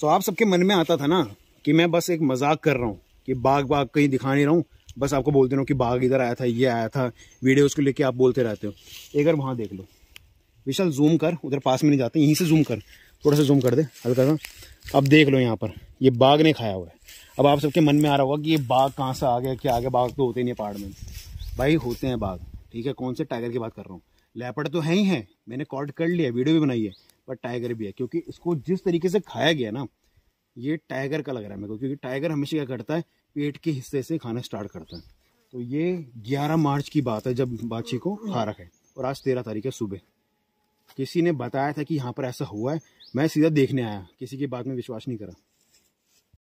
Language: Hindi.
सो आप सबके मन में आता था ना कि मैं बस एक मज़ाक कर रहा हूँ, कि बाघ बाघ कहीं दिखा नहीं रहा हूँ, बस आपको बोलते रहो कि बाघ इधर आया था, ये आया था, वीडियोस को लेके आप बोलते रहते हो। एक बार वहाँ देख लो। विशाल जूम कर, उधर पास में नहीं जाते, यहीं से जूम कर, थोड़ा सा जूम कर दे, हल्का सा। अब देख लो यहाँ पर, ये बाघ ने खाया हुआ है। अब आप सबके मन में आ रहा होगा कि ये बाघ कहाँ से आ गया, क्या आ गया बाघ तो होते नहीं पहाड़ में। भाई, होते हैं बाघ ठीक है, कौन से टाइगर की बात कर रहा हूँ? लेपर्ड तो है ही है, मैंने कॉर्ड कर लिया, वीडियो भी बनाई है। पर टाइगर भी है, क्योंकि इसको जिस तरीके से खाया गया ना, ये टाइगर का लग रहा है मेरे को, क्योंकि टाइगर हमेशा क्या करता है, पेट के हिस्से से खाना स्टार्ट करता है। तो ये 11 मार्च की बात है, जब बाछी को खा रखा है, और आज तेरह तारीख है सुबह। किसी ने बताया था कि यहाँ पर ऐसा हुआ है, मैं सीधा देखने आया, किसी की बात में विश्वास नहीं करा।